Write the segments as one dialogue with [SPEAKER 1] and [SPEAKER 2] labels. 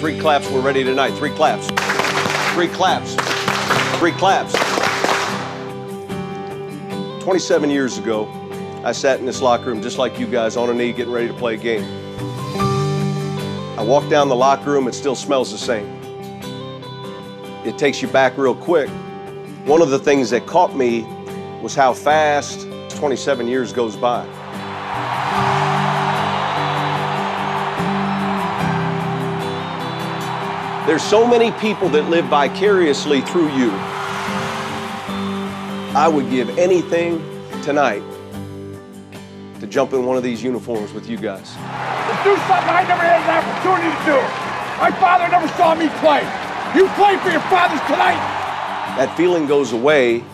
[SPEAKER 1] Three claps, we're ready tonight. Three claps. Three claps. Three claps. 27 years ago, I sat in this locker room just like you guys on a knee getting ready to play a game. I walk down the locker room, it still smells the same. It takes you back real quick. One of the things that caught me was how fast 27 years goes by. There's so many people that live vicariously through you. I would give anything tonight to jump in one of these uniforms with you guys.
[SPEAKER 2] To do something I never had an opportunity to do. My father never saw me play. You play for your fathers tonight.
[SPEAKER 1] That feeling goes away.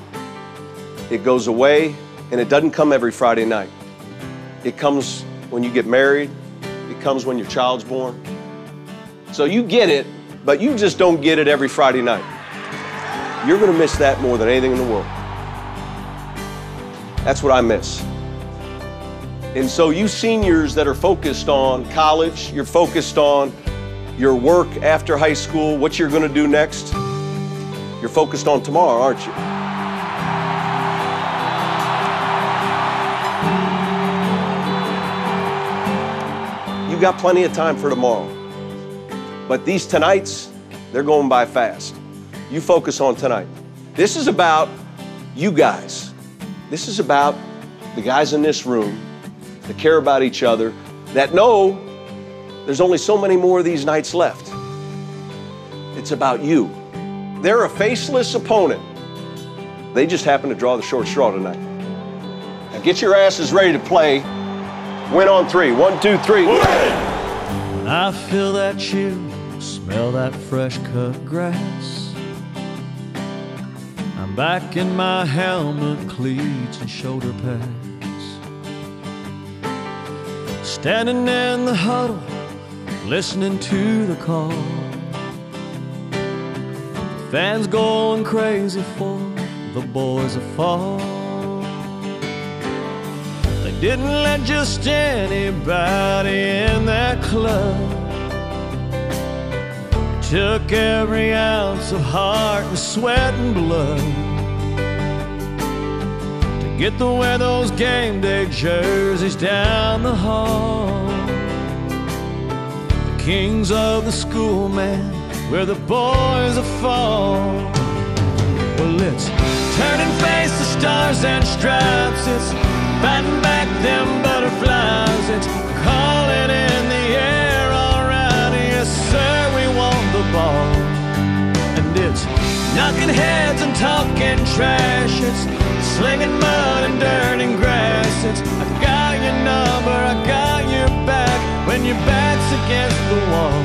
[SPEAKER 1] It goes away, and it doesn't come every Friday night. It comes when you get married, it comes when your child's born. So you get it, but you just don't get it every Friday night. You're going to miss that more than anything in the world. That's what I miss. And so, you seniors that are focused on college, you're focused on your work after high school, what you're going to do next, you're focused on tomorrow, aren't you? You got plenty of time for tomorrow. But these tonights, they're going by fast. You focus on tonight. This is about you guys. This is about the guys in this room that care about each other, that know there's only so many more of these nights left. It's about you. They're a faceless opponent. They just happen to draw the short straw tonight. Now get your asses ready to play. Win on three. One, two, three.
[SPEAKER 3] I feel that chill, smell that fresh cut grass. I'm back in my helmet, cleats, and shoulder pads. Standing in the huddle, listening to the call. Fans going crazy for the boys of fall. They didn't let just anybody in that club. Took every ounce of heart and sweat and blood to get to wear those game day jerseys down the hall. The kings of the school, man, where the boys are fall. Well, it's turn and face the stars and stripes. It's fighting back them butterflies. It's your back's against the wall,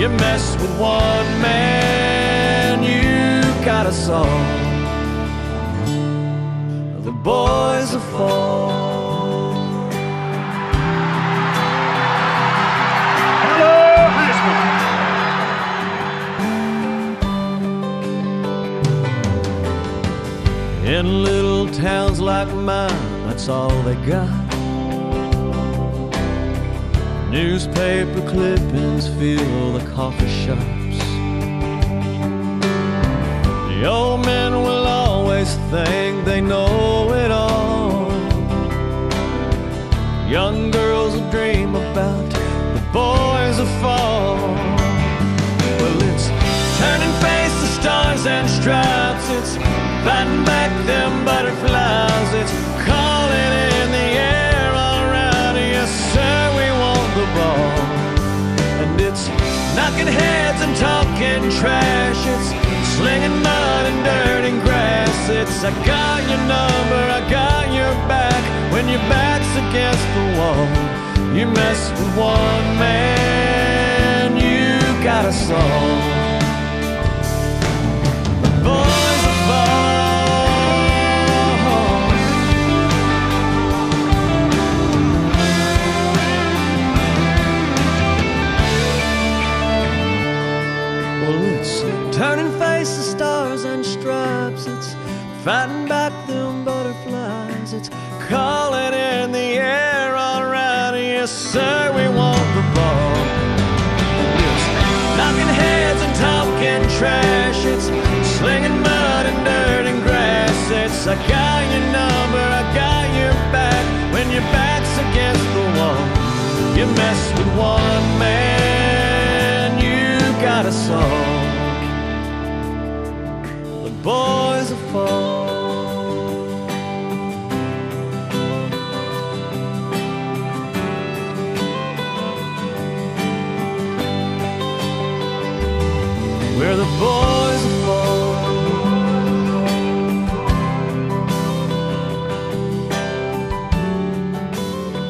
[SPEAKER 3] you mess with one man, you got us all. The boys are fall. In little towns like mine, that's all they got. Newspaper clippings fill the coffee shops. The old men will always think they know it all. Young girls will dream about the boys of fall. Well, it's turn and face the stars and stripes. It's fighting back knocking heads and talking trash. It's slinging mud and dirt and grass. It's I got your number, I got your back. When your back's against the wall, you mess with one man, you got a all. Yes, I got your number, I got your back. When your back's against the wall, you mess with one man, you got a song. The boys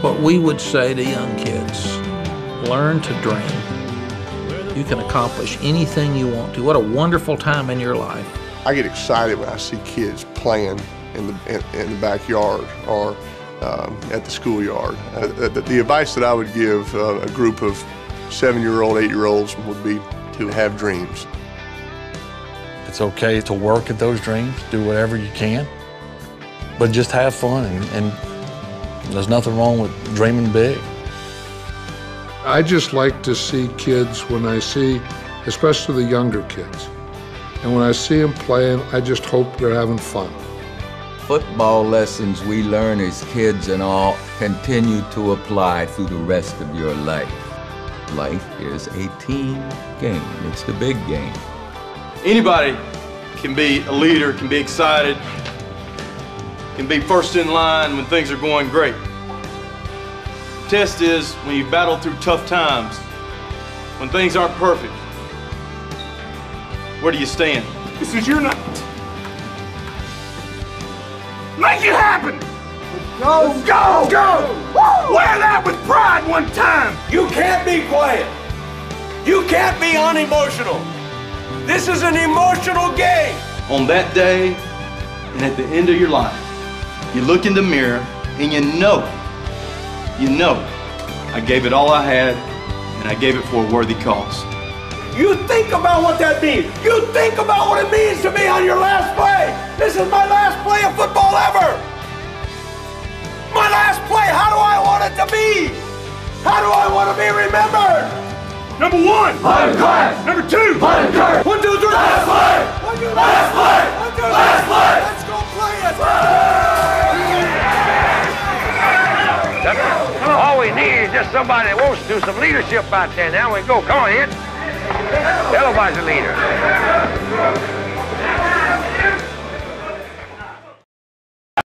[SPEAKER 4] What we would say to young kids learn to dream. You can accomplish anything you want to. What a wonderful time in your life.
[SPEAKER 5] I get excited when I see kids playing in the in, in the backyard or um, at the schoolyard. Uh, the, the advice that I would give uh, a group of seven-year-old, eight-year-olds would be to have dreams.
[SPEAKER 6] It's okay to work at those dreams, do whatever you can, but just have fun. And, and there's nothing wrong with dreaming big.
[SPEAKER 7] I just like to see kids when I see, especially the younger kids. And when I see them playing, I just hope they're having fun.
[SPEAKER 8] Football lessons we learn as kids and all continue to apply through the rest of your life. Life is a team game, it's the big game.
[SPEAKER 9] Anybody can be a leader, can be excited, can be first in line when things are going great. The test is when you battle through tough times, when things aren't perfect. Where do you stand?
[SPEAKER 10] This is your night. Make it happen. Go, Let's go, Let's go. Woo! Wear that with pride one time.
[SPEAKER 1] You can't be quiet. You can't be unemotional. This is an emotional game.
[SPEAKER 9] On that day and at the end of your life, you look in the mirror and you know, you know, I gave it all I had and I gave it for a worthy cause.
[SPEAKER 1] You think about what that means. You think about what it means to me on your last play. This is my last play of football ever. My last play. How do I want it to be? How do I want to be remembered?
[SPEAKER 10] Number one.
[SPEAKER 1] Higher class.
[SPEAKER 10] Number two.
[SPEAKER 1] Higher curve. One, two, three. Last play. One, two, last play. One, two, last play. Let's go play it.
[SPEAKER 11] Just somebody that wants to do some leadership out there. Now we go. Come on, Ed. Everybody's a leader.